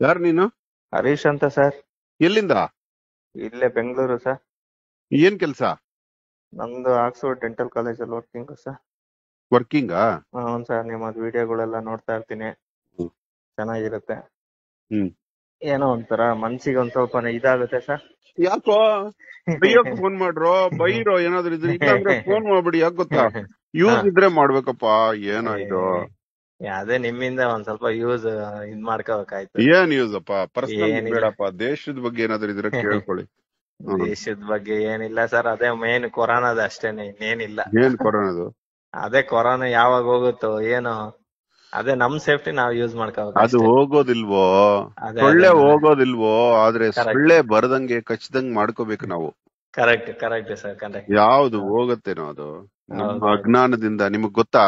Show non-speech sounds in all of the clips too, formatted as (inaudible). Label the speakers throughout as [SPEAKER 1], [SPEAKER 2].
[SPEAKER 1] ಯಾರು ನೀನು?
[SPEAKER 2] ಹರೀಶ್ ಅಂತ ಸರ್.
[SPEAKER 1] ಎಲ್ಲಿಂದ?
[SPEAKER 2] ಇಲ್ಲೇ ಬೆಂಗಳೂರು ಸರ್.
[SPEAKER 1] ಏನ್ ಕೆಲಸ?
[SPEAKER 2] ನಮ್ದು ಆಕ್ಸ್ಫೋರ್ಡ್ ಡೆಂಟಲ್ ಕಾಲೇಜಲ್ಲಿ ವರ್ಕಿಂಗ್ ಸರ್.
[SPEAKER 1] ವರ್ಕಿಂಗಾ?
[SPEAKER 2] ಹ್ಞೂ ಸರ್. ನಿಮ್ಮದು ವಿಡಿಯೋಗಳೆಲ್ಲ ನೋಡ್ತಾ ಇರ್ತೀನಿ.
[SPEAKER 1] ಹ್ಮ್.
[SPEAKER 2] ಚೆನ್ನಾಗಿರುತ್ತೆ.
[SPEAKER 1] ಹ್ಮ್.
[SPEAKER 2] ಏನೋ ಒಂಥರ ಮನ್ಸಿಗೆ ಒಂದ್ ಸ್ವಲ್ಪ ಇದಾಗುತ್ತೆ ಸರ್.
[SPEAKER 1] ಯಾಕೋ? ಬೈಯೋಕ್ ಫೋನ್ ಮಾಡ್ರೋ? ಬೈರೋ? ಏನಾದ್ರು ಇದ್ರೆ? ಇಲ್ಲಾಂದ್ರೆ ಫೋನ್ ಮಾಡ್ಬಿಡಿ. ಯಾಕೆ ಗೊತ್ತಾ? (laughs) ಯೂಸ್ ಇದ್ರೆ ಮಾಡ್ಬೇಕಪ್ಪ. ಏನೋ ಇದು.
[SPEAKER 2] ಅದೇ ನಿಮ್ಮಿಂದ ಒಂದ್ ಸ್ವಲ್ಪ ಯೂಸ್ ಇದ್ ಮಾಡ್ಕೋಬೇಕಾಯ್ತು.
[SPEAKER 1] ಏನ್ ಯೂಸ್ ಅಪ್ಪ? ಪರ್ಸನಲ್. ಬೇಡಪ್ಪ. ದೇಶದ ಬಗ್ಗೆ ಏನಾದ್ರು ಇದ್ರೆ (laughs) ಕೇಳ್ಕೊಳ್ಳಿ.
[SPEAKER 2] ದೇಶದ ಬಗ್ಗೆ ಏನಿಲ್ಲ ಸರ್. ಅದೇ ಮೇನ್ ಕೊರೋನಾದ ಅಷ್ಟೇನೆ ಇನ್ನೇನಿಲ್ಲ.
[SPEAKER 1] ಏನ್ ಕೊರೋನಾದು? (laughs)
[SPEAKER 2] ಅದೇ ಕೊರೋನಾ ಯಾವಾಗ ಹೋಗುತ್ತೋ ಏನೋ. ಅದೇ ನಮ್ ಸೇಫ್ಟಿ ನಾವ್ ಯೂಸ್ ಮಾಡ್ಕೋಬೇಕು
[SPEAKER 1] ಅದು ಹೋಗೋದಿಲ್ವೋ? ಸೊಳ್ಳೆ ಹೋಗೋದಿಲ್ವೋ? ಆದ್ರೆ. ಸೊಳ್ಳೆ ಬರದಂಗೆ ಕಚ್ಚದಂಗ್ ಮಾಡ್ಕೋಬೇಕು ನಾವು.
[SPEAKER 2] ಕರೆಕ್ಟ್ ಕರೆಕ್ಟ್ ಸರ್ ಕರೆಕ್ಟ್
[SPEAKER 1] ಯಾವ್ದು ಹೋಗತ್ತೇನೋ ಅದು. ಅಜ್ಞಾನದಿಂದ. ನಿಮಗ್ ಗೊತ್ತಾ?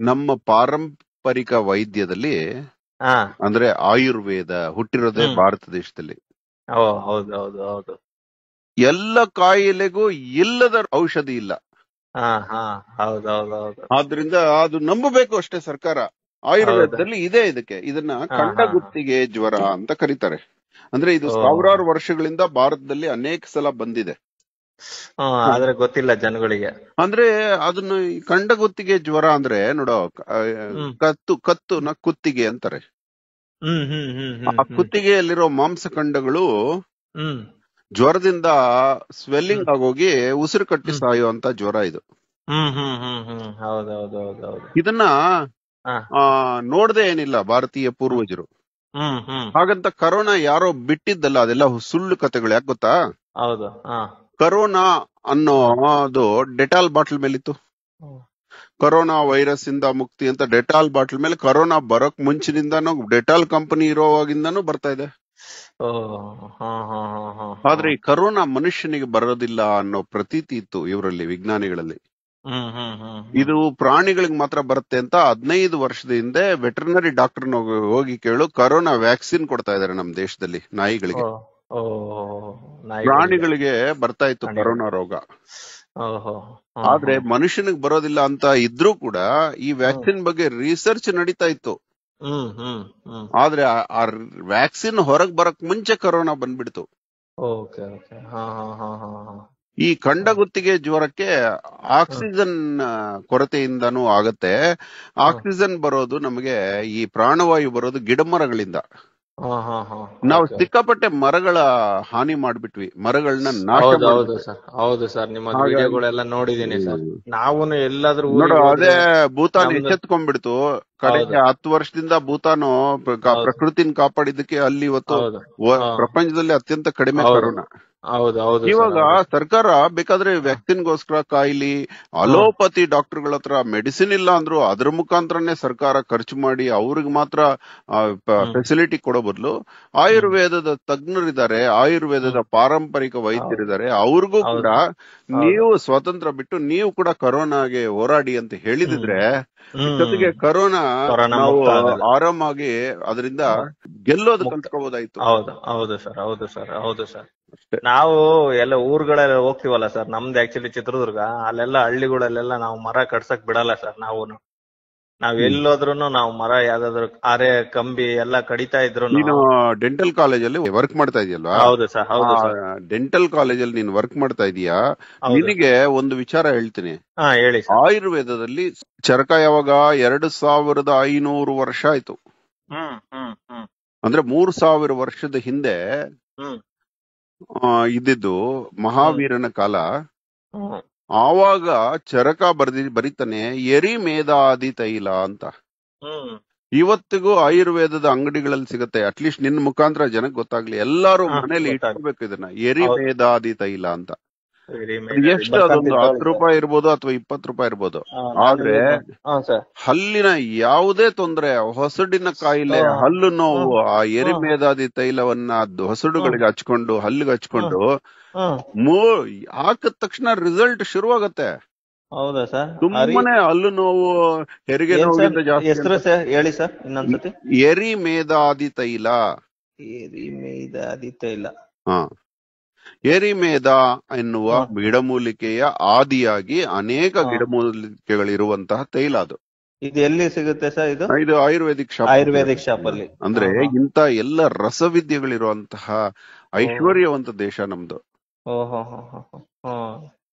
[SPEAKER 1] ನಮ್ಮ ಪಾರಂಪರಿಕ ವೈದ್ಯದಲ್ಲಿ ಅಂದ್ರೆ ಆಯುರ್ವೇದ ಹುಟ್ಟಿರೋದೇ ಭಾರತ ದೇಶದಲ್ಲಿ.
[SPEAKER 2] ಹೌದು ಹೌದು ಹೌದು.
[SPEAKER 1] ಎಲ್ಲ ಕಾಯಿಲೆಗೂ ಇಲ್ಲದ ಔಷಧಿ ಇಲ್ಲ. ಆದ್ರಿಂದ ಅದು ನಂಬಬೇಕು ಅಷ್ಟೇ ಸರ್ಕಾರ. ಆಯುರ್ವೇದದಲ್ಲಿ ಇದೆ ಇದಕ್ಕೆ. ಇದನ್ನ
[SPEAKER 2] ಕಂಡ
[SPEAKER 1] ಗುತ್ತಿಗೆ ಜ್ವರ ಅಂತ ಕರೀತಾರೆ. ಅಂದ್ರೆ ಇದು. ಸಾವಿರಾರು ವರ್ಷಗಳಿಂದ ಭಾರತದಲ್ಲಿ ಅನೇಕ ಸಲ ಬಂದಿದೆ.
[SPEAKER 2] ಆದ್ರೆ ಗೊತ್ತಿಲ್ಲ ಜನಗಳಿಗೆ.
[SPEAKER 1] ಅಂದ್ರೆ ಅದನ್ನ ಕಂಡ ಗುತ್ತಿಗೆ ಜ್ವರ ಅಂದ್ರೆ ನೋಡೋ ಕತ್ತು ಕತ್ತು ನ ಕುತ್ತಿಗೆ ಅಂತಾರೆ. ಆ ಕುತ್ತಿಗೆಯಲ್ಲಿರೋ ಮಾಂಸಖಂಡಗಳು ಜ್ವರದಿಂದ ಸ್ವೆಲ್ಲಿಂಗ್ ಆಗೋಗಿ ಉಸಿರು ಕಟ್ಟಿ. ಸಾಯುವಂತ ಜ್ವರ ಇದು. ಇದನ್ನ
[SPEAKER 2] ನೋಡದೆ
[SPEAKER 1] ಆ ನೋಡ್ದೆ ಏನಿಲ್ಲ ಭಾರತೀಯ ಪೂರ್ವಜರು. ಹಾಗಂತ ಕರೋನಾ ಯಾರೋ ಬಿಟ್ಟಿದ್ದಲ್ಲ ಅದೆಲ್ಲ ಸುಳ್ಳು ಕಥೆಗಳು ಯಾಕೆ ಗೊತ್ತಾ?
[SPEAKER 2] ಹೌದು
[SPEAKER 1] ಕರೋನಾ ಅನ್ನೋ ಅದು ಡೆಟಾಲ್ ಬಾಟ್ಲ್ ಮೇಲಿತ್ತು.
[SPEAKER 2] ಕೊರೋನಾ
[SPEAKER 1] ಕರೋನಾ ವೈರಸ್ ಇಂದ ಮುಕ್ತಿ ಅಂತ ಡೆಟಾಲ್ ಬಾಟ್ಲ್ ಮೇಲೆ ಕರೋನಾ ಬರೋಕ್ ಮುಂಚಿನಿಂದಾನು ಡೆಟಾಲ್ ಕಂಪನಿ ಇರೋವಾಗಿಂದಾನು ಬರ್ತಾ ಇದೆ. ಆದ್ರೆ ಈ ಕರೋನಾ ಮನುಷ್ಯನಿಗೆ ಬರೋದಿಲ್ಲ ಅನ್ನೋ ಪ್ರತೀತಿ ಇತ್ತು ಇವರಲ್ಲಿ ವಿಜ್ಞಾನಿಗಳಲ್ಲಿ. ಇದು ಪ್ರಾಣಿಗಳಿಗೆ ಮಾತ್ರ ಬರುತ್ತೆ ಅಂತ ಹದಿನೈದು ವರ್ಷದ ಹಿಂದೆ ವೆಟರ್ನರಿ ಡಾಕ್ಟರ್ ಹೋಗಿ ಕೇಳು ಕರೋನಾ ವ್ಯಾಕ್ಸಿನ್ ಕೊಡ್ತಾ ಇದಾರೆ ನಮ್ ದೇಶದಲ್ಲಿ ನಾಯಿಗಳಿಗೆ. ಪ್ರಾಣಿಗಳಿಗೆ ಬರ್ತಾ ಇತ್ತು ಕೊರೋನಾ ರೋಗ. ಆದ್ರೆ ಮನುಷ್ಯನಿಗೆ ಬರೋದಿಲ್ಲ ಅಂತ ಇದ್ರೂ ಕೂಡ ಈ ವ್ಯಾಕ್ಸಿನ್ ಬಗ್ಗೆ ರಿಸರ್ಚ್ ನಡೀತಾ ಇತ್ತು. ಆದ್ರೆ ಆ- ವ್ಯಾಕ್ಸಿನ್ ಹೊರಗ್ ಬರಕ್ ಮುಂಚೆ ಕರೋನಾ ಬಂದ್ಬಿಡ್ತು. ಈ ಕಂಡಗುತ್ತಿಗೆ ಜ್ವರಕ್ಕೆ ಆಕ್ಸಿಜನ್ ಕೊರತೆಯಿಂದನೂ ಆಗತ್ತೆ. ಆಕ್ಸಿಜನ್ ಬರೋದು ನಮಗೆ ಈ ಪ್ರಾಣವಾಯು ಬರೋದು ಗಿಡಮರಗಳಿಂದ. ನಾವು. ಸಿಕ್ಕಾಪಟ್ಟೆ ಮರಗಳ ಹಾನಿ ಮಾಡ್ಬಿಟ್ವಿ. ಮರಗಳನ್ನ ನಾಶ
[SPEAKER 2] ಹೌದು ಹೌದು ಸರ್. ಹೌದು ಸರ್. ನಿಮ್ಮ ವಿಡಿಯೋಗಳೆಲ್ಲ ನೋಡಿದೀನಿ ಸರ್.
[SPEAKER 1] ನಾವು
[SPEAKER 2] ನಾವೂನು ಎಲ್ಲಾದ್ರೂ
[SPEAKER 1] ನೋಡು ಅದೇ ಭೂತಾನ್ ಎಚ್ಚೆತ್ಕೊಂಡ್ಬಿಡ್ತು. ಕಡೆಗೆ ಹತ್ತು ವರ್ಷದಿಂದ ಭೂತಾನು ಪ್ರಕೃತಿನ ಕಾಪಾಡಿದ್ದಕ್ಕೆ ಅಲ್ಲಿ ಇವತ್ತು. ಪ್ರಪಂಚದಲ್ಲಿ ಅತ್ಯಂತ ಕಡಿಮೆ
[SPEAKER 2] ಹೌದು. ಹೌದು
[SPEAKER 1] ಇವಾಗ ಸರ್ಕಾರ ಬೇಕಾದ್ರೆ ವ್ಯಾಕ್ಸಿನ್ ಗೋಸ್ಕರ ಕಾಯಿಲಿ ಅಲೋಪತಿ ಡಾಕ್ಟರ್ಗಳ ಹತ್ರ ಮೆಡಿಸಿನ್ ಇಲ್ಲ ಅಂದ್ರು ಅದ್ರ ಮುಖಾಂತರನೇ ಸರ್ಕಾರ ಖರ್ಚು ಮಾಡಿ ಅವ್ರಿಗೆ ಮಾತ್ರ ಫೆಸಿಲಿಟಿ ಕೊಡೋ ಬದಲು ಆಯುರ್ವೇದದ ತಜ್ಞರಿದ್ದಾರೆ ಆಯುರ್ವೇದದ ಪಾರಂಪರಿಕ ವೈದ್ಯರಿದ್ದಾರೆ ಅವ್ರಿಗೂ. ಕೂಡ ನೀವು ಸ್ವತಂತ್ರ ಬಿಟ್ಟು ನೀವು ಕೂಡ ಕರೋನಾಗೆ ಹೋರಾಡಿ ಅಂತ ಹೇಳಿದಿದ್ರೆ. ಜೊತೆಗೆ ಕರೋನಾ ನಾವು. ಆರಾಮಾಗಿ ಅದರಿಂದ ಗೆಲ್ಲೋದು. ಕಲ್ತ್ಕೋಬಹುದಾಯ್ತು
[SPEAKER 2] ಹೌದು ಹೌದು ಸರ್ ಹೌದು ಸರ್ ಹೌದು ಸರ್. ನಾವು ಎಲ್ಲ ಊರ್ಗಳೆಲ್ಲ ಹೋಗ್ತಿವಲ್ಲ ಸರ್ ನಮ್ದು ಆಕ್ಚುಲಿ ಚಿತ್ರದುರ್ಗ ಅಲ್ಲೆಲ್ಲ ಹಳ್ಳಿಗಳಲ್ಲೆಲ್ಲ ನಾವು ಮರ ಕಟ್ಸಕ್ ಬಿಡಲ್ಲ ಸರ್ ನಾವು ನಾವ್
[SPEAKER 1] ಎಲ್ಲೋದ್ರೂನು
[SPEAKER 2] ಎಲ್ಲೋದ್ರುನು ನಾವು ಮರ ಯಾವ್ದಾದ್ರು ಅರೆ ಕಂಬಿ ಎಲ್ಲ ಕಡಿತಾ ಇದ್ರು
[SPEAKER 1] ನೀನು ಡೆಂಟಲ್ ಕಾಲೇಜಲ್ಲಿ ವರ್ಕ್ ಮಾಡ್ತಾ ಇದೆಯಲ್ವಾ?
[SPEAKER 2] ಹೌದು ಸರ್ ಹೌದು ಸರ್.
[SPEAKER 1] ಡೆಂಟಲ್ ಕಾಲೇಜಲ್ಲಿ ನೀನು ವರ್ಕ್ ಮಾಡ್ತಾ ಇದೀಯಾ? ನಿನಗೆ ಒಂದು ವಿಚಾರ ಹೇಳ್ತೀನಿ.
[SPEAKER 2] ಹಾ ಹೇಳಿ
[SPEAKER 1] ಆಯುರ್ವೇದದಲ್ಲಿ ಚರಕ ಯಾವಾಗ ಎರಡು ಸಾವಿರದ ಐನೂರು ವರ್ಷ ಆಯ್ತು.
[SPEAKER 2] ಹ್ಮ್ ಹ್ಮ್ ಹ್ಮ್.
[SPEAKER 1] ಅಂದ್ರೆ ಮೂರು ಸಾವಿರ ವರ್ಷದ ಹಿಂದೆ
[SPEAKER 2] ಹ್ಮ್.
[SPEAKER 1] ಇದ್ದಿದ್ದು ಮಹಾವೀರನ ಕಾಲ. ಆವಾಗ ಚರಕ ಬರ್ದಿ ಬರಿತಾನೆ ಎರಿ ಮೇಧಾದಿ ತೈಲ ಅಂತ. ಇವತ್ತಿಗೂ ಆಯುರ್ವೇದದ ಅಂಗಡಿಗಳಲ್ಲಿ ಸಿಗುತ್ತೆ. ಅಟ್ಲೀಸ್ಟ್ ನಿನ್ ಮುಖಾಂತರ ಜನಕ್ಕೆ ಗೊತ್ತಾಗ್ಲಿ. ಎಲ್ಲಾರು ಮನೇಲಿ. ಇಟ್ಕೋಬೇಕು ಇದನ್ನ. ಎರಿ. ಮೇಧಾದಿ ತೈಲ ಅಂತ. ಎಷ್ಟು ಅದೊಂದು ಹತ್ತು ರೂಪಾಯಿ ಇರ್ಬೋದು ಅಥವಾ ಇಪ್ಪತ್ತು ರೂಪಾಯಿ ಇರ್ಬೋದು. ಆದ್ರೆ ಹಲ್ಲಿನ ಯಾವುದೇ ತೊಂದರೆ ಹೊಸಡಿನ ಕಾಯಿಲೆ ಹಲ್ಲು ನೋವು ಆ ಎರಿ
[SPEAKER 2] ಹಾ.
[SPEAKER 1] ಮೇಧಾದಿ ತೈಲವನ್ನ ಹೊಸಡುಗಳಿಗೆ ಹಚ್ಕೊಂಡು ಹಲ್ಲಿಗೆ ಹಚ್ಕೊಂಡು
[SPEAKER 2] ಹಾಕದ
[SPEAKER 1] ಮೂ ಹಾಕಿದ ತಕ್ಷಣ ರಿಸಲ್ಟ್ ಶುರುವಾಗತ್ತೆ.
[SPEAKER 2] ಹೌದಾ ಸರ್?
[SPEAKER 1] ತುಂಬಾನೇ ಹಲ್ಲು ನೋವು ಹೆರಿಗೆ ನೋವಿಗಿಂತ ಜಾಸ್ತಿ
[SPEAKER 2] ಹೇಳಿ ಸರ್ ಇನ್ನೊಂದ್ಸತಿ.
[SPEAKER 1] ಎರಿ ಮೇಧಾದಿ ತೈಲ.
[SPEAKER 2] ಹಾ. ಇಲ್ಲ
[SPEAKER 1] ಎರಿಮೇಧ ಎನ್ನುವ ಗಿಡಮೂಲಿಕೆಯ ಆದಿಯಾಗಿ ಅನೇಕ. ಗಿಡಮೂಲಿಕೆಗಳಿರುವಂತಹ ತೈಲ ಅದು.
[SPEAKER 2] ಇದು ಎಲ್ಲಿ ಸಿಗುತ್ತೆ ಸರ್ ಇದು?
[SPEAKER 1] ಇದು ಆಯುರ್ವೇದಿಕ್ ಶಾಪ್
[SPEAKER 2] ಆಯುರ್ವೇದಿಕ್ ಶಾಪ್ ಅಲ್ಲಿ.
[SPEAKER 1] ಅಂದ್ರೆ. ಇಂತ ಎಲ್ಲ ರಸವಿದ್ಯೆಗಳಿರುವಂತಹ ಐಶ್ವರ್ಯವಂತ ದೇಶ ನಮ್ದು.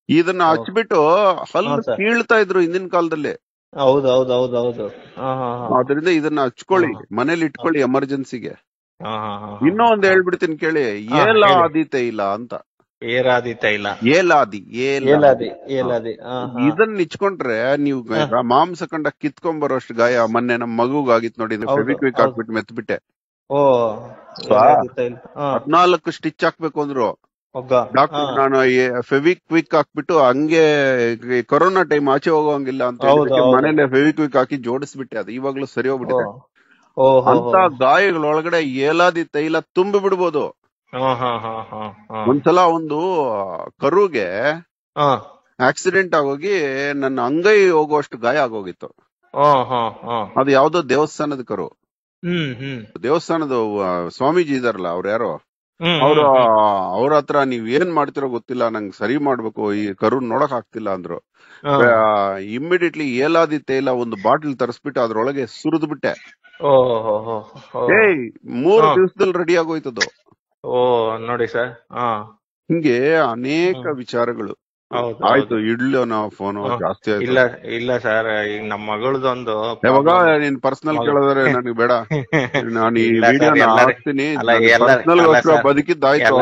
[SPEAKER 1] ಇದನ್ನ. ಹಚ್ಬಿಟ್ಟು ಹಲ್ಲು ಕೀಳ್ತಾ ಇದ್ರು ಹಿಂದಿನ ಕಾಲದಲ್ಲಿ.
[SPEAKER 2] ಹೌದು ಹೌದು ಹೌದು ಹೌದು.
[SPEAKER 1] ಅದರಿಂದ ಇದನ್ನ ಹಚ್ಕೊಳ್ಳಿ ಮನೇಲಿ ಇಟ್ಕೊಳ್ಳಿ ಎಮರ್ಜೆನ್ಸಿಗೆ.
[SPEAKER 2] ಹಾ ಹಾ ಹಾ
[SPEAKER 1] ಇನ್ನೂ ಒಂದ್ ಹೇಳ್ಬಿಡ್ತೀನಿ ಕೇಳಿ.
[SPEAKER 2] ಏಲ
[SPEAKER 1] ಏಲಾದಿ ತೈಲ ಅಂತ.
[SPEAKER 2] ಏರಾದಿ ತೈಲ
[SPEAKER 1] ಏಲಾದಿ ಏಲಾದಿ.
[SPEAKER 2] ಏಲಾದಿ ಏಲಾದಿ.
[SPEAKER 1] ಇದನ್ನ ಇಚ್ಕೊಂಡ್ರೆ ನೀವು ಮಾಂಸ ಕಂಡ ಕಿತ್ಕೊಂಡ್ ಬರೋಷ್ಟು ಗಾಯ ಮೊನ್ನೆ ನಮ್ ಮಗುಗ್ ಆಗಿತ್ ನೋಡಿ ಫೆವಿಕ್ವಿಕ್. ಹಾಕ್ಬಿಟ್ಟು ಮೆತ್ಬಿಟ್ಟೆ.
[SPEAKER 2] ಏಲಾದಿ
[SPEAKER 1] ಹದ್ನಾಲ್ಕು ಸ್ಟಿಚ್ ಹಾಕ್ಬೇಕು ಅಂದ್ರು.
[SPEAKER 2] ಒಗ್ಗ.
[SPEAKER 1] ಡಾಕ್ಟರ್. ನಾನು ಫೆವಿಕ್ವಿಕ್ ಹಾಕ್ಬಿಟ್ಟು ಹಂಗೆ ಕೊರೋನಾ ಟೈಮ್ ಆಚೆ ಹೋಗೋಂಗಿಲ್ಲ ಅಂತ. ಮನೇಲೆ ಫೆವಿಕ್ವಿಕ್ ಹಾಕಿ ಜೋಡಿಸ್ಬಿಟ್ಟೆ ಅದು. ಇವಾಗ್ಲೂ ಸರಿ ಹೋಗ್ಬಿಟ್ಟಿದೆ. ಅಂತ ಗಾಯಗಳೊಳಗಡೆ ಏಲಾದಿ ತೈಲ ತುಂಬಿ ಬಿಡ್ಬೋದು.
[SPEAKER 2] ಹಾ ಹಾ ಹಾ ಹಾ ಹಾ.
[SPEAKER 1] ಒಂದ್ಸಲ ಒಂದು ಕರುಗೆ
[SPEAKER 2] ಹಾ.
[SPEAKER 1] ಆಕ್ಸಿಡೆಂಟ್ ಆಗೋಗಿ ನನ್ನ ಅಂಗೈ ಹೋಗುವಷ್ಟು ಗಾಯ ಆಗೋಗಿತ್ತು.
[SPEAKER 2] ಹಾ ಹಾ ಹಾ.
[SPEAKER 1] ಅದು ಯಾವ್ದೋ ದೇವಸ್ಥಾನದ ಕರು.
[SPEAKER 2] ಹ್ಮ್ ಹ್ಮ್.
[SPEAKER 1] ದೇವಸ್ಥಾನದ ಸ್ವಾಮೀಜಿ ಇದಾರಲ್ಲ ಅವ್ರು ಯಾರೋ ಅವ್ರು ಅವ್ರ ಹತ್ರ ನೀವ್ ಏನ್ ಮಾಡ್ತಿರೋ ಗೊತ್ತಿಲ್ಲ ನಂಗೆ ಸರಿ ಮಾಡ್ಬೇಕು ಈ ಕರು ನೋಡಕ್ ಆಗ್ತಿಲ್ಲ ಅಂದ್ರು. ಇಮ್ಮಿಡಿಯೇಟ್ಲಿ ಏಲಾದಿ ತೈಲ ಒಂದು ಬಾಟಲ್ ತರಿಸ್ಬಿಟ್ಟು ಅದ್ರೊಳಗೆ ಸುರಿದು ಬಿಟ್ಟೆ
[SPEAKER 2] ಓ ಹೋ ಹೋ ಹೋ.
[SPEAKER 1] ಏಯ್ ಮೂರ್. ದಿವಸದಲ್ಲಿ ರೆಡಿ ಆಗೋಯ್ತದು.
[SPEAKER 2] ಓ ನೋಡಿ ಸರ್
[SPEAKER 1] ಹಿಂಗೆ ಅನೇಕ ವಿಚಾರಗಳು. ಆಯ್ತು ಇಡ್ಲು ನಾವು ಫೋನ್ ಜಾಸ್ತಿ
[SPEAKER 2] ಇಲ್ಲ ಇಲ್ಲ ಸರ್ ಈಗ ನಮ್ಮ ಮಗಳದೊಂದು
[SPEAKER 1] ಯಾವಾಗ. ನೀನ್ ಪರ್ಸನಲ್ ಕೇಳಿದ್ರೆ ನನಗೆ ಬೇಡ. (laughs) ನಾನು ಈ
[SPEAKER 2] ವಿಡಿಯೋ
[SPEAKER 1] ಹಾಕ್ತೀನಿ. ಪರ್ಸನಲ್. ಬದುಕಿದ್ದಾಯ್ತು.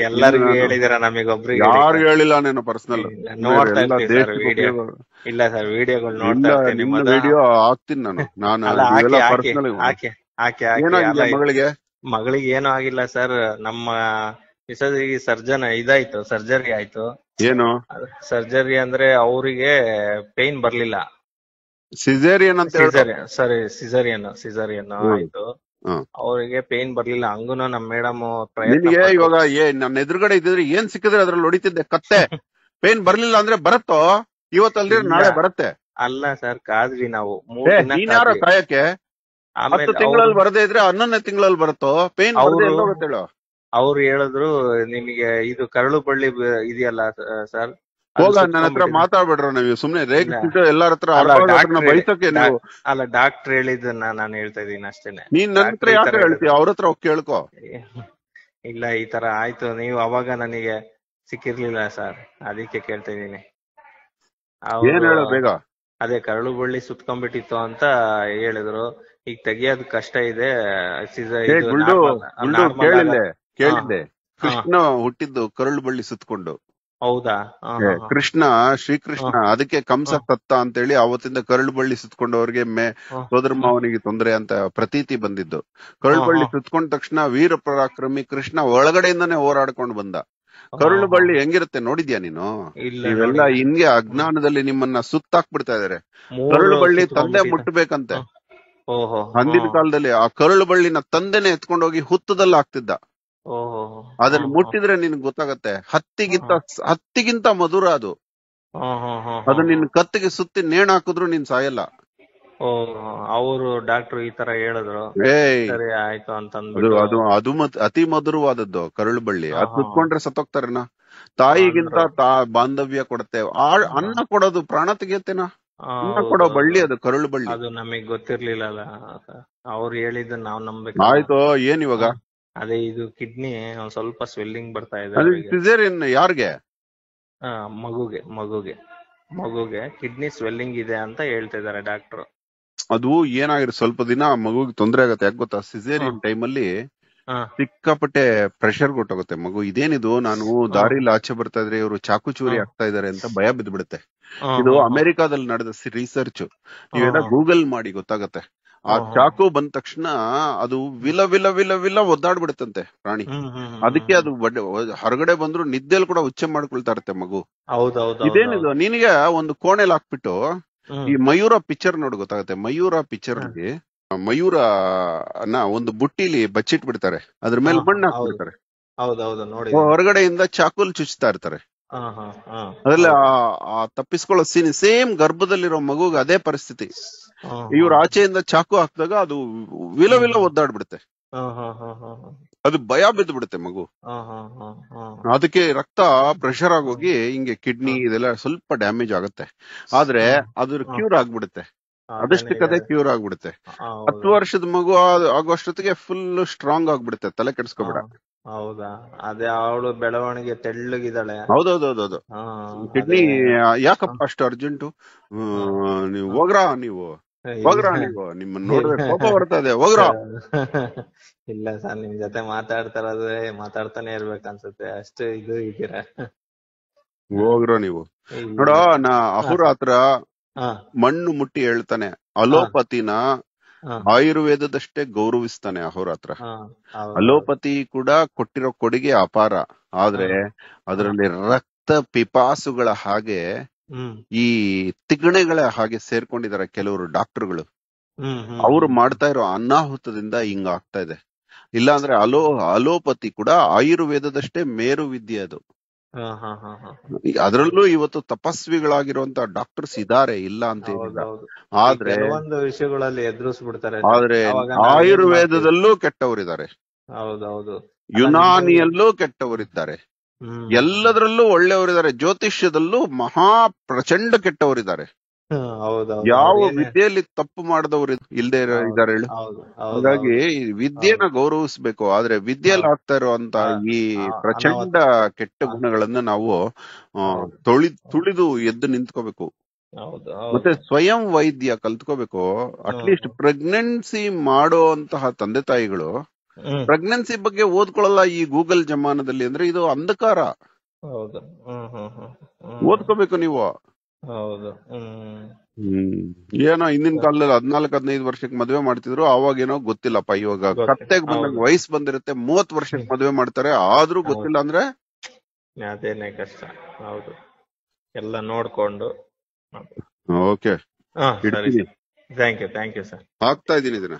[SPEAKER 2] ಎಲ್ಲರಿಗೂ ಹೇಳಿದಿರ ನಮಗೊಬ್ರಿಗೆ
[SPEAKER 1] ಯಾರು ಹೇಳಿಲ್ಲ ನೀನು ಪರ್ಸನಲ್
[SPEAKER 2] ನೋಡ್ತಾ. ಇಲ್ಲ ಸರ್ ವಿಡಿಯೋಗಳು ನೋಡ್ತಾ ನಿಮ್ಮದ
[SPEAKER 1] ವಿಡಿಯೋ ಹಾಕ್ತೀನಿ ನಾನು. ನಾನು ಪರ್ಸನಲ್
[SPEAKER 2] ಹಾಕಿ ಹಾಕಿ ಹಾಕಿ
[SPEAKER 1] ಮಗಳಿಗೆ?
[SPEAKER 2] ಮಗಳಿಗೆ ಏನೂ ಆಗಿಲ್ಲ ಸರ್. ನಮ್ಮ ಮಿಸಸ್ಗೆ ಸರ್ಜನ್ ಇದಾಯ್ತು ಸರ್ಜರಿ ಆಯ್ತು.
[SPEAKER 1] ಏನು?
[SPEAKER 2] ಸರ್ಜರಿ ಅಂದ್ರೆ ಅವರಿಗೆ ಪೇನ್ ಬರ್ಲಿಲ್ಲ.
[SPEAKER 1] ಸಿಸೇರಿಯನ್ ಅಂತ ಹೇಳು
[SPEAKER 2] ಸರಿ ಸಿಸೇರಿಯನ್ ಸಿಸೇರಿಯನ್ ಆಯ್ತು. ಅವರಿಗೆ ಪೇನ್ ಬರ್ಲಿಲ್ಲ ಹಂಗೂನು ನಮ್ ಮೇಡಮ್
[SPEAKER 1] ಪ್ರಯತ್ನ ಇವಾಗ ಏ ನನ್ನ ಎದುರುಗಡೆ ಇದ್ದಿದ್ರೆ ಏನ್ ಸಿಕ್ಕಿದ್ರೆ ಅದ್ರಲ್ಲಿ ಹೊಡಿತಿದ್ದೆ? ಕತ್ತೆ. (laughs) ಪೇನ್ ಬರ್ಲಿಲ್ಲ ಅಂದ್ರೆ ಬರುತ್ತೋ? ಇವತ್ತಲ್ದಿರ
[SPEAKER 2] ಇಲ್ಲ.
[SPEAKER 1] ನಾಳೆ ಬರುತ್ತೆ.
[SPEAKER 2] ಅಲ್ಲ ಸರ್ ಕಾದ್ವಿ ನಾವು. ಮೂರ್
[SPEAKER 1] ಏ
[SPEAKER 2] ದಿನ
[SPEAKER 1] ನೀನ್
[SPEAKER 2] ಕಾದ್ವಿ.
[SPEAKER 1] ಕಾಯಕ್ಕೆ ಹತ್ತು ತಿಂಗಳಲ್ಲಿ ಬರದೇ ಇದ್ರೆ ಹನ್ನೊಂದನೇ ತಿಂಗಳಲ್ಲಿ ಬರುತ್ತೋ? ಪೇನ್ ಗೊತ್ತೇಳು
[SPEAKER 2] ಅವ್ರು ಹೇಳಿದ್ರು ನಿಮಗೆ ಇದು ಕರಳು ಬಳ್ಳಿ ಇದೆಯಲ್ಲ ಸರ್?
[SPEAKER 1] ಹೋಗ ನನ್ನ ಹತ್ರ ಮಾತಾಡ್ಬೇಡ್ರ ನೀವು ಸುಮ್ನೆ ರೇಗಿಸ್ಬಿಟ್ಟು ಎಲ್ಲಾರ ಹತ್ರ ಬೈಸಕ್ಕೆ ನೀವು.
[SPEAKER 2] ಅಲ್ಲ ಡಾಕ್ಟರ್ ಹೇಳಿದ್ದನ್ನ ನಾನು ಹೇಳ್ತಾ ಇದೀನಿ ಅಷ್ಟೇನೆ.
[SPEAKER 1] ನೀನ್ ನನ್ನ ಹತ್ರ ಯಾಕೆ ಹೇಳ್ತೀಯ? ಅವ್ರ ಹತ್ರ ಹೋಗಿ ಕೇಳ್ಕೊ.
[SPEAKER 2] ಇಲ್ಲ ಈ ತರ ಆಯ್ತು. ನೀವು ಅವಾಗ ನನಗೆ ಸಿಕ್ಕಿರ್ಲಿಲ್ಲ ಸರ್. ಅದಕ್ಕೆ ಕೇಳ್ತಾ
[SPEAKER 1] ಏನ್ ಬೇಗ?
[SPEAKER 2] ಅದೇ ಕರಳು ಬಳ್ಳಿ ಸುತ್ಕೊಂಡ್ಬಿಟ್ಟಿತ್ತು ಅಂತ ಹೇಳಿದ್ರು. ಈಗ ತೆಗಿಯೋದ್ ಕಷ್ಟ ಇದೆ.
[SPEAKER 1] ಕೇಳಿದ್ದೆ. ಕೃಷ್ಣ ಹುಟ್ಟಿದ್ದು ಕರುಳು ಬಳ್ಳಿ ಸುತ್ಕೊಂಡು
[SPEAKER 2] ಹೌದಾ.
[SPEAKER 1] ಕೃಷ್ಣ ಶ್ರೀಕೃಷ್ಣ ಅದಕ್ಕೆ ಕಂಸ ತತ್ತ ಅಂತೇಳಿ ಅವತ್ತಿಂದ ಕರುಳು ಬಳ್ಳಿ ಸುತ್ಕೊಂಡವ್ರಿಗೆ ಮೇ. ಸೋದರ ಮಾವನಿಗೆ ತೊಂದರೆ ಅಂತ ಪ್ರತೀತಿ ಬಂದಿದ್ದು. ಕರುಳು ಬಳ್ಳಿ
[SPEAKER 2] ಸುತ್ತಕೊಂಡ
[SPEAKER 1] ಸುತ್ಕೊಂಡ ತಕ್ಷಣ ವೀರ ಪರಾಕ್ರಮಿ ಕೃಷ್ಣ ಒಳಗಡೆಯಿಂದಾನೆ ಹೋರಾಡ್ಕೊಂಡು ಬಂದ. ಕರುಳು ಬಳ್ಳಿ ಹೆಂಗಿರುತ್ತೆ ನೋಡಿದ್ಯಾ ನೀನು? ಇವೆಲ್ಲ. ಹಿಂಗೆ ಅಜ್ಞಾನದಲ್ಲಿ ನಿಮ್ಮನ್ನ ಸುತ್ತಾಕ್ಬಿಡ್ತಾ ಇದಾರೆ. ಕರುಳು ಬಳ್ಳಿ ತಂದೆ. ಮುಟ್ಟಬೇಕಂತೆ ಅಂದಿನ ಕಾಲದಲ್ಲಿ ಆ ಕರುಳು ಬಳ್ಳಿನ ತಂದೆನೆ ಎತ್ಕೊಂಡೋಗಿ ಹುತ್ತದಲ್ಲಿ ಹಾಕ್ತಿದ್ದ ಅದನ್ನ ಮುಟ್ಟಿದ್ರೆ ನಿನ್ಗೆ ಗೊತ್ತಾಗತ್ತೆ. ಹತ್ತಿಗಿಂತ ಹತ್ತಿಗಿಂತ ಮಧುರ ಅದು. ಅದು ನಿನ್ ಕತ್ತಿಗೆ ಸುತ್ತಿ ನೇಣ ಹಾಕಿದ್ರು ನೀನ್ ಸಾಯಲ್ಲ.
[SPEAKER 2] ಅವರು ಡಾಕ್ಟರ್ ಈ ತರ ಹೇಳಿದ್ರು. ಸರಿ ಆಯ್ತು ಅಂತ
[SPEAKER 1] ಅದು ಅದು ಅತಿ ಮಧುರವಾದದ್ದು ಕರುಳು ಬಳ್ಳಿ. ಅದ್ ಕುತ್ಕೊಂಡ್ರೆ ಸತ್ತೋಗ್ತಾರೇನ? ತಾಯಿಗಿಂತ. ತಾ ಬಾಂಧವ್ಯ ಕೊಡತ್ತೆ. ಆ- ಅನ್ನ ಕೊಡೋದು ಪ್ರಾಣ ತೆಗಿಯತ್ತೇನ? ಅನ್ನ ಕೊಡೋ ಬಳ್ಳಿ ಅದು ಕರುಳು ಬಳ್ಳಿ.
[SPEAKER 2] ಅದು ನಮಗ್ ಗೊತ್ತಿರ್ಲಿಲ್ಲ ಅವ್ರು ಹೇಳಿದ್ದು ನಾವ್ ನಂಬಿಕೆ
[SPEAKER 1] ಆಯ್ತು ಏನ್ ಇವಾಗ?
[SPEAKER 2] ಅದೇ ಇದು ಕಿಡ್ನಿ ಒಂದ್ ಸ್ವಲ್ಪ ಸ್ವೆಲ್ಲಿಂಗ್ ಬರ್ತಾ ಇದೆ
[SPEAKER 1] ಅದು
[SPEAKER 2] ಅವ್ರಿಗೆ.
[SPEAKER 1] ಸಿಸೇರಿಯನ್ ಯಾರ್ಗೆ?
[SPEAKER 2] ಆ, ಮಗುಗೆ ಮಗುಗೆ. ಮಗುಗೆ ಕಿಡ್ನಿ ಸ್ವೆಲ್ಲಿಂಗ್ ಇದೆ ಅಂತ ಹೇಳ್ತಾ ಇದಾರೆ ಡಾಕ್ಟರ್
[SPEAKER 1] ಅದು ಏನಾಗಿರೋ ಸ್ವಲ್ಪ ದಿನ ಮಗುಗೆ ತೊಂದ್ರೆ ಆಗತ್ತೆ. ಯಾಕೆ ಗೊತ್ತಾ? ಸಿಸೇರಿಯನ್ ಟೈಮ್ ಅಲ್ಲಿ
[SPEAKER 2] ಹಾ.
[SPEAKER 1] ಸಿಕ್ಕಾಪಟ್ಟೆ ಪ್ರೆಷರ್ ಕೊಟ್ಟೋಗುತ್ತೆ ಮಗು. ಇದೇನಿದು? ನಾನು ದಾರಿಲಿ ಆಚೆ ಬರ್ತಾ ಇದ್ರೆ ಇವರು ಚಾಕು ಚೂರಿ. ಆಗ್ತಾ ಇದಾರೆ ಅಂತ ಭಯ ಬಿದ್ಬಿಡುತ್ತೆ.
[SPEAKER 2] ಹಾ,
[SPEAKER 1] ಇದು. ಅಮೆರಿಕಾದಲ್ಲಿ ನಡೆದ ರಿಸರ್ಚ್ ನೀವೆಲ್ಲ. ಗೂಗಲ್ ಮಾಡಿ ಗೊತ್ತಾಗತ್ತೆ. ಆ. ಚಾಕು ಬಂದ ತಕ್ಷಣ ಅದು ವಿಲ ವಿಲ ವಿಲ ವಿಲ ಒದ್ದಾಡ್ಬಿಡುತ್ತಂತೆ ಪ್ರಾಣಿ. ಅದಕ್ಕೆ ಅದು ಹೊರಗಡೆ ಬಂದ್ರು ನಿದ್ದೆಲ್ ಕೂಡ ಉಚ್ಚೆ ಮಾಡ್ಕೊಳ್ತಾ ಇರುತ್ತೆ ಮಗು ಇದೇನಿದು ನಿನಗೆ ಒಂದು ಕೋಣೆಲ್ ಹಾಕ್ಬಿಟ್ಟು ಈ ಮಯೂರ ಪಿಕ್ಚರ್ ನೋಡ್ ಗೊತ್ತಾಗುತ್ತೆ. ಮಯೂರ ಪಿಕ್ಚರ್ ಅಲ್ಲಿ ಮಯೂರ ನ ಒಂದು ಬುಟ್ಟಿಲಿ ಬಚ್ಚಿಟ್ ಬಿಡ್ತಾರೆ ಅದ್ರ ಮೇಲೆ
[SPEAKER 2] ಬಣ್ಣ
[SPEAKER 1] ಮಣ್ಣು. ಹಾಕ್ಬಿಡ್ತಾರೆ. ಹೊರಗಡೆಯಿಂದ ಚಾಕುಲ್ ಚುಚ್ತಾ ಇರ್ತಾರೆ. ಅದ್ರಲ್ಲಿ ಆ- ತಪ್ಪಿಸ್ಕೊಳ್ಳೋ ಸೀನ್ ಸೇಮ್ ಗರ್ಭದಲ್ಲಿರೋ ಮಗುಗೆ ಅದೇ ಪರಿಸ್ಥಿತಿ. ಇವ್ರ ಆಚೆಯಿಂದ ಚಾಕು ಹಾಕಿದಾಗ ಅದು ವಿಲ ವಿಲ ಒದ್ದಾಡ್ಬಿಡುತ್ತೆ. ಅದು ಭಯ ಬಿದ್ದು ಬಿಡುತ್ತೆ ಮಗು. ಅದಕ್ಕೆ ರಕ್ತ ಪ್ರೆಷರ್ ಆಗೋಗಿ ಹಿಂಗೆ ಕಿಡ್ನಿ ಇದೆಲ್ಲ ಸ್ವಲ್ಪ ಡ್ಯಾಮೇಜ್ ಆಗುತ್ತೆ. ಆದ್ರೆ ಅದ್ರ ಕ್ಯೂರ್ ಆಗ್ಬಿಡುತ್ತೆ. ಅದಷ್ಟಕ್ಕದೇ ಕ್ಯೂರ್ ಆಗ್ಬಿಡುತ್ತೆ. ಹತ್ತು ವರ್ಷದ ಮಗು ಆಗುವಷ್ಟೊತ್ತಿಗೆ ಆಗೋಷ್ಟೊತ್ತಿಗೆ ಫುಲ್ ಸ್ಟ್ರಾಂಗ್ ಆಗ್ಬಿಡುತ್ತೆ ತಲೆ ಕೆಡ್ಸ್ಕೊಬೇಡ.
[SPEAKER 2] ಹೌದಾ? ಅದೇ ಅವಳು ಬೆಳವಣಿಗೆ ತೆಳ್ಳಗಿದ್ದಾಳೆ.
[SPEAKER 1] ಹೌದೌದೌದೌದು. ಕಿಡ್ನಿ ಯಾಕಪ್ಪ ಅಷ್ಟು ಅರ್ಜೆಂಟು ನೀವು ಹೋಗ್ರಾ ನೀವು? ಹೋಗ್ರಾ ನೀವು ನಿಮ್ಮನ್ನ ನೋಡಿದ್ರೆ ಕೋಪ ಬರ್ತದೆ ಹೋಗ್ರಾ. (laughs)
[SPEAKER 2] ಇಲ್ಲ ಸರ್ ನಿಮ್ ಜೊತೆ ಮಾತಾಡ್ತಾ ಮಾತಾಡ್ತಾನೆ ಇರ್ಬೇಕು ಅನ್ಸುತ್ತೆ ಅಷ್ಟು ಇದು ಇದ್ದೀರಾ
[SPEAKER 1] ಹೋಗ್ರೋ ನೀವು. ನೋಡ ನಾ ಅಹುರಾತ್ರ ಮಣ್ಣು ಮುಟ್ಟಿ ಹೇಳ್ತಾನೆ ಅಲೋಪತಿನ ಆಯುರ್ವೇದದಷ್ಟೇ ಗೌರವಿಸ್ತಾನೆ ಅಹೋರಾತ್ರ ಅಲೋಪತಿ ಕೂಡ ಕೊಟ್ಟಿರೋ ಕೊಡುಗೆ ಅಪಾರ ಆದ್ರೆ ಅದರಲ್ಲಿ ರಕ್ತ ಪಿಪಾಸುಗಳ ಹಾಗೆ ಈ ತಿಗಣೆಗಳ ಹಾಗೆ ಸೇರ್ಕೊಂಡಿದ್ದಾರೆ ಕೆಲವರು ಡಾಕ್ಟರ್ಗಳು. ಅವ್ರು ಮಾಡ್ತಾ ಇರೋ ಅನಾಹುತದಿಂದ ಹಿಂಗ ಆಗ್ತಾ ಇದೆ. ಇಲ್ಲಾಂದ್ರೆ ಅಲೋ ಅಲೋಪತಿ ಕೂಡ ಆಯುರ್ವೇದದಷ್ಟೇ ಮೇರು ವಿದ್ಯೆ ಅದು. ಅದರಲ್ಲೂ ಇವತ್ತು ತಪಸ್ವಿಗಳಾಗಿರುವಂತ ಡಾಕ್ಟರ್ಸ್ ಇದಾರೆ ಇಲ್ಲ ಅಂತ ಆದ್ರೆ
[SPEAKER 2] ಒಂದು ವಿಷಯಗಳಲ್ಲಿ ಎದುರಿಸ್ಬಿಡ್ತಾರೆ.
[SPEAKER 1] ಆದ್ರೆ ಆಯುರ್ವೇದದಲ್ಲೂ ಕೆಟ್ಟವರಿದ್ದಾರೆ. ಯುನಾನಿಯಲ್ಲೂ ಕೆಟ್ಟವರಿದ್ದಾರೆ. ಎಲ್ಲದರಲ್ಲೂ ಒಳ್ಳೆಯವರಿದ್ದಾರೆ. ಜ್ಯೋತಿಷ್ಯದಲ್ಲೂ ಮಹಾ ಪ್ರಚಂಡ ಕೆಟ್ಟವರಿದ್ದಾರೆ. ಯಾವ ವಿದ್ಯೆಯಲ್ಲಿ ತಪ್ಪು ಮಾಡಿದವರು ಇಲ್ದೇ
[SPEAKER 2] ಹೌದು
[SPEAKER 1] ಹಾಗಾಗಿ ವಿದ್ಯೆನ ಗೌರವಿಸ್ಬೇಕು. ಆದ್ರೆ ವಿದ್ಯೆಯಲ್ಲಿ ಆಗ್ತಾ ಇರುವಂತ ಈ ಪ್ರಚಂಡ ಕೆಟ್ಟ. ಗುಣಗಳನ್ನ ನಾವು. ತೊಳಿ ತುಳಿದು ಎದ್ದು ನಿಂತ್ಕೋಬೇಕು. ಮತ್ತೆ ಸ್ವಯಂ ವೈದ್ಯ ಕಲ್ತ್ಕೋಬೇಕು. ಅಟ್ಲೀಸ್ಟ್ ಪ್ರೆಗ್ನೆನ್ಸಿ ಮಾಡುವಂತಹ ತಂದೆ ತಾಯಿಗಳು ಪ್ರೆಗ್ನೆನ್ಸಿ ಬಗ್ಗೆ ಓದ್ಕೊಳ್ಳಲ್ಲ ಈ ಗೂಗಲ್ ಜಮಾನದಲ್ಲಿ ಅಂದ್ರೆ ಇದು ಅಂಧಕಾರ. ಓದ್ಕೋಬೇಕು ನೀವು. ಏನೋ ಹಿಂದಿನ ಕಾಲದಲ್ಲಿ ಹದ್ನಾಲ್ಕ್ ಹದಿನೈದು ವರ್ಷಕ್ಕೆ ಮದ್ವೆ ಮಾಡ್ತಿದ್ರು ಅವಾಗ ಏನೋ ಗೊತ್ತಿಲ್ಲಪ್ಪ ಇವಾಗ. ಕತ್ತೆಗ್ ಬಂದಾಗ ವಯಸ್ಸು ಬಂದಿರುತ್ತೆ ಮೂವತ್ ವರ್ಷಕ್ಕೆ ಮದ್ವೆ ಮಾಡ್ತಾರೆ ಆದ್ರೂ. ಗೊತ್ತಿಲ್ಲ ಅಂದ್ರೆ?
[SPEAKER 2] ಅದೇನೆ ಕಷ್ಟ. ಹೌದು. ಎಲ್ಲ ನೋಡ್ಕೊಂಡು.
[SPEAKER 1] Okay.
[SPEAKER 2] Thank you thank you sir
[SPEAKER 1] ಆಗ್ತಾ ಇದೀನಿ ಇದನ್ನ.